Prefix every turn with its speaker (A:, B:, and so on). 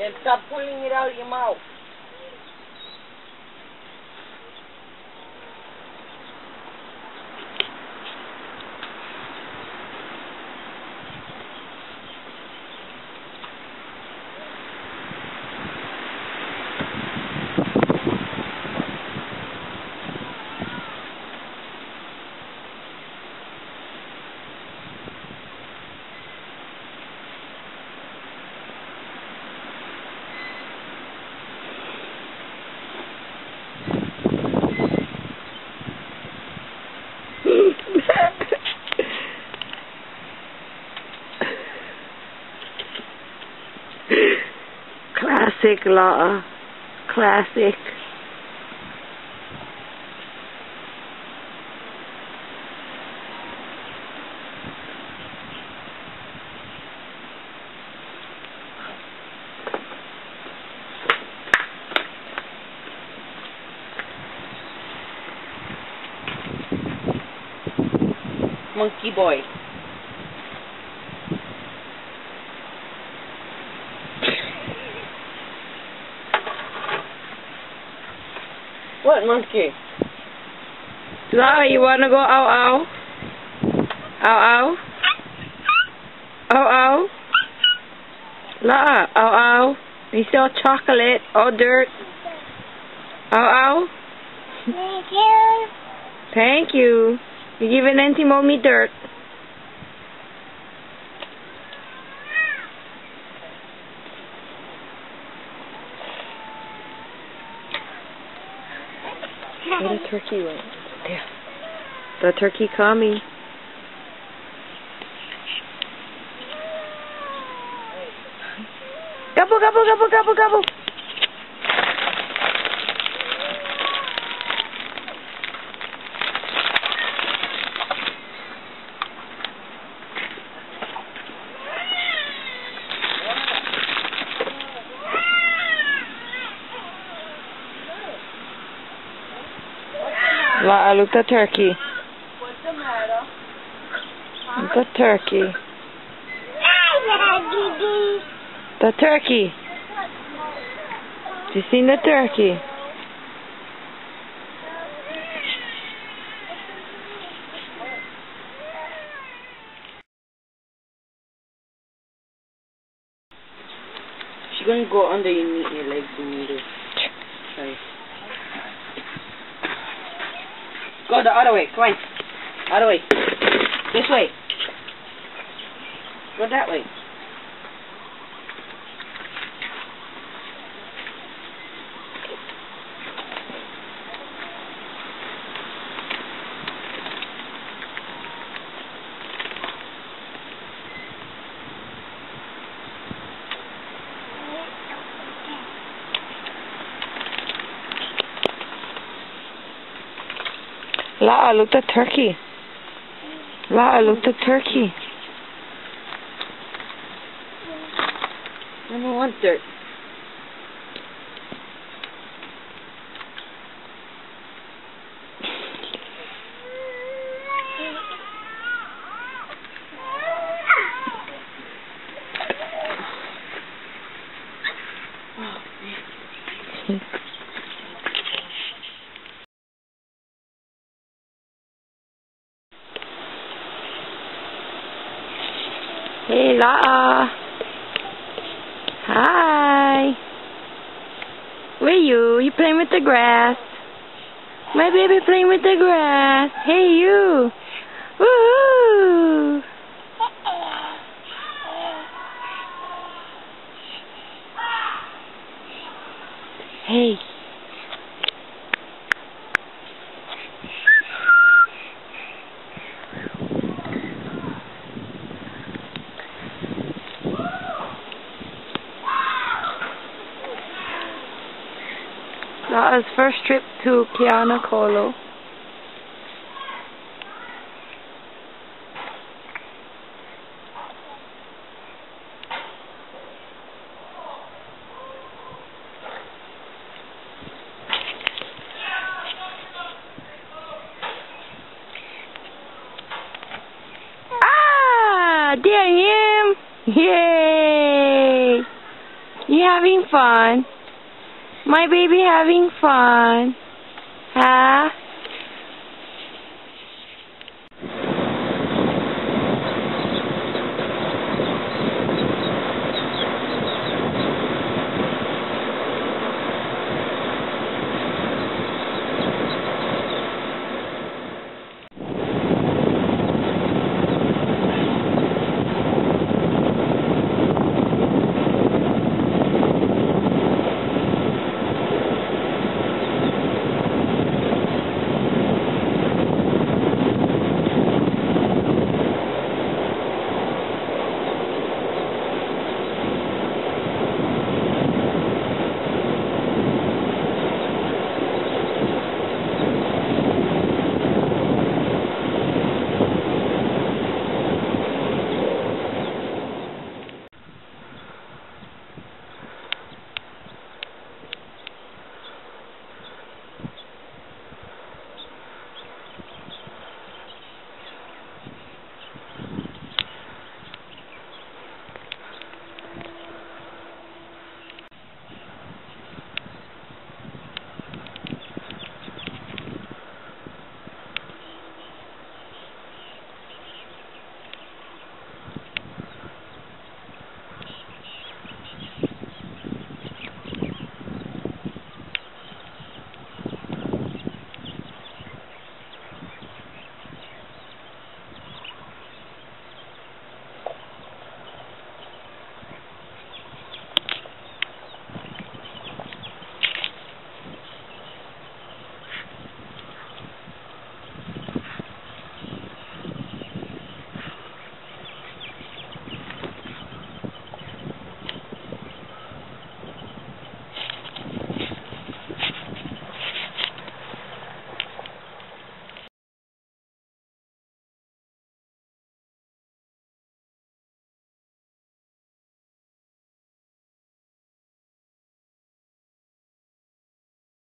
A: Then stop pulling it out your mouth.
B: Law. Classic.
A: Monkey boy. What monkey?
B: Law, you wanna go ow ow? Ow ow? Ow ow? Law, ow ow? You saw chocolate or dirt? Ow ow?
C: Thank you.
B: Thank you. You giving Auntie Mommy dirt. Where the turkey went? There. The turkey coming. Gobble, gobble, gobble, gobble, gobble. La, look the turkey.
A: What's the matter?
B: Look the turkey. The turkey. You seen the turkey?
A: She's gonna go under your knee, your legs and you do. Sorry. Go the other way. Come on. Other way. This way. Go that way.
B: La, look the turkey. La, look the turkey.
A: I don't want dirt.
B: Hey, La. Hi. Where you? You playing with the grass? My baby playing with the grass. Hey, you. Woohoo! Hey. La'a's first trip to Kiana Kolo. Ah! Dear him! Yay! You having fun? My baby having fun. Huh?